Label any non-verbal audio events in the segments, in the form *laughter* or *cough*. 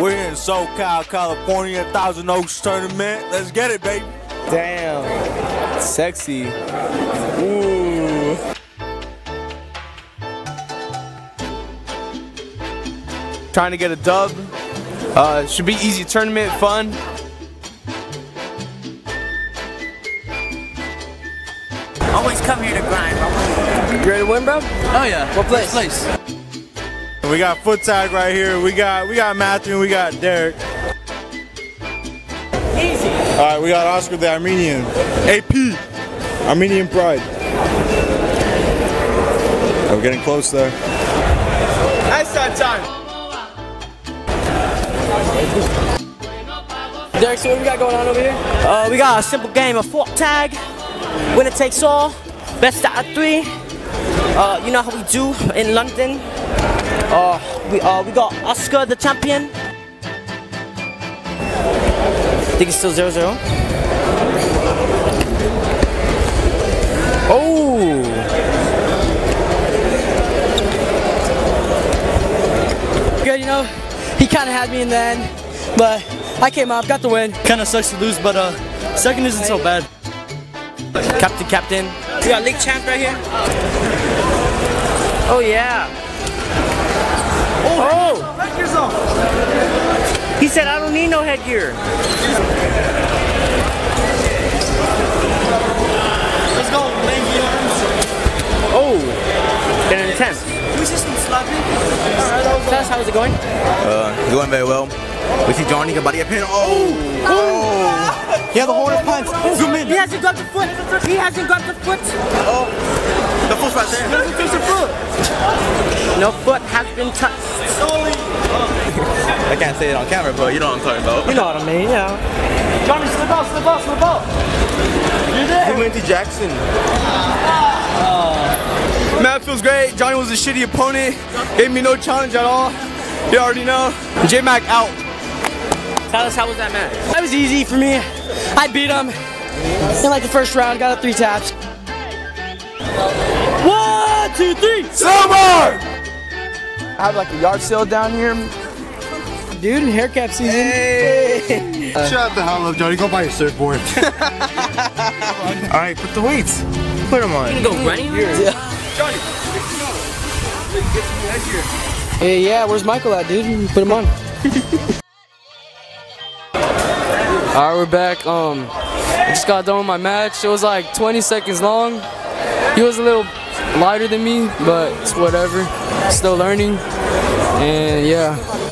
We're here in SoCal, California, Thousand Oaks tournament. Let's get it, baby. Damn. Sexy. Ooh. Trying to get a dub. Uh, should be easy tournament, fun. Always come here to grind, bro. You ready to win, bro? Oh yeah. What place? place? We got foot tag right here. We got we got Matthew and we got Derek. Easy. All right, we got Oscar the Armenian. AP. Armenian Pride. We're getting close there. Nice that time. Derek, so what we got going on over here? Uh, we got a simple game of fork tag. Winner takes all. Best out of three. Uh, you know how we do in London. Uh, we uh, we got Oscar the champion. I think it's still 0 0. Oh! good, you know. He kind of had me in the end, but I came up, got the win. Kind of sucks to lose, but uh, second isn't so bad. Captain, captain. We got league champ right here. Oh yeah. Oh. He said I don't need no headgear. Let's go, lanky arms. Oh. Getting intense. Tess, how's it going? Uh, doing very well. We see Johnny about to get pinned. Oh! Oh! He has a horn punch. Zoom in. He hasn't got the foot. He hasn't got the foot. Oh! The foot's right there. No foot has been touched. I can't say it on camera, but you know what I'm talking about. You know what I mean, yeah. Johnny, slip out, slip out, slip out. You're there. Went to Jackson. Oh. Man, it feels great. Johnny was a shitty opponent. Gave me no challenge at all. You already know. J Mac out. Tell us how was that match? That was easy for me. I beat him in like the first round, got up three taps. One, two, three. Silver! I have like a yard sale down here. Dude, in haircut season. Hey! Shut the hell up, Johnny. Go buy your surfboard. *laughs* All right, put the weights. Put them on. You gonna go running? Hey, yeah, where's Michael at, dude? Put him on. *laughs* Alright, we're back. Um, I just got done with my match. It was like 20 seconds long. He was a little lighter than me, but it's whatever. Still learning. And yeah.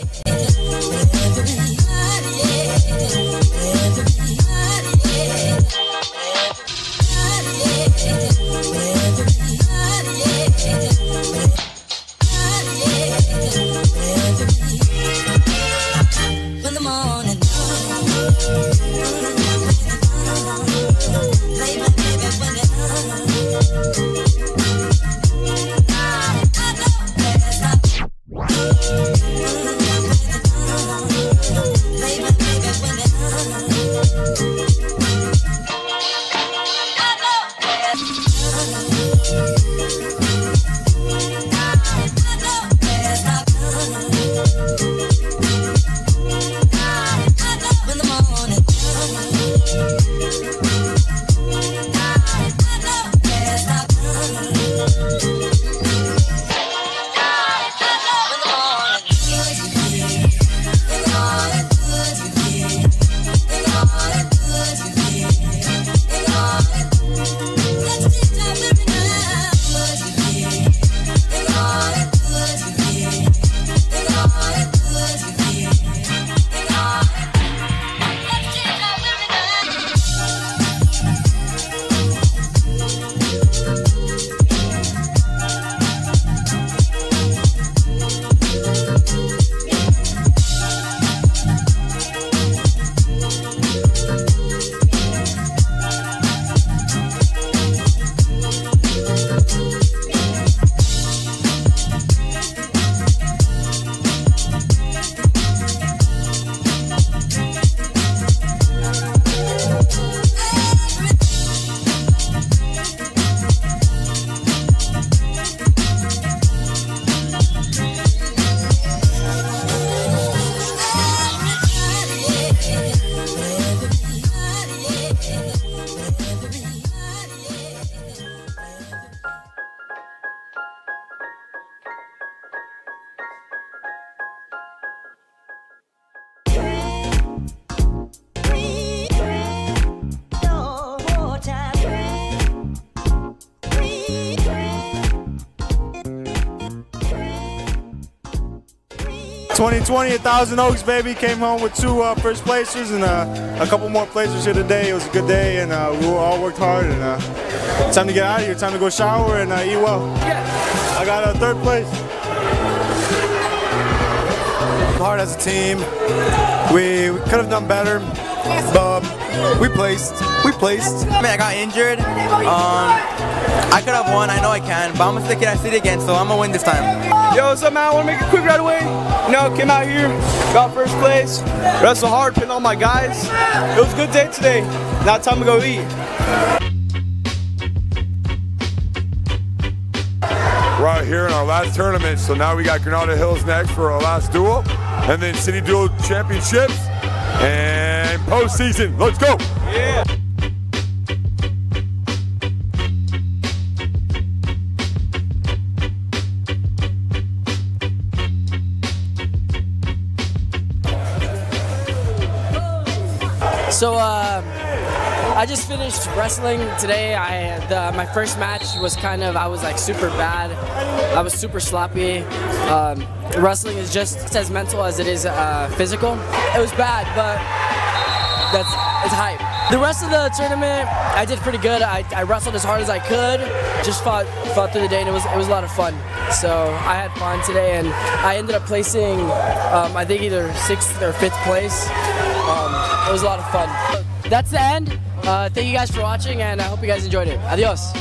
2020 at Thousand Oaks, baby. Came home with two uh, first placers and uh, a couple more placers here today. It was a good day, and uh, we all worked hard. And uh, time to get out of here. Time to go shower and uh, eat well. I got a third place. hard as a team. We could have done better, but we placed. We placed. I mean, I got injured. Um, I could have won. I know I can, but I'm gonna stick it at City again, so I'm gonna win this time. Yo, what's up, man? I want to make it quick right away. You know, came out here, got first place, wrestled hard, pinned all my guys. It was a good day today. Now time to go eat. right here in our last tournament. So now we got Granada Hills next for our last duel, and then City Duel Championships and postseason. Let's go. Yeah. So uh, I just finished wrestling today. I the, my first match was kind of I was like super bad. I was super sloppy. Um, wrestling is just as mental as it is uh, physical. It was bad, but that's it's hype. The rest of the tournament, I did pretty good. I, I wrestled as hard as I could. Just fought fought through the day, and it was it was a lot of fun. So I had fun today, and I ended up placing, um, I think either sixth or fifth place. Um, it was a lot of fun. That's the end. Uh, thank you guys for watching, and I hope you guys enjoyed it. Adios.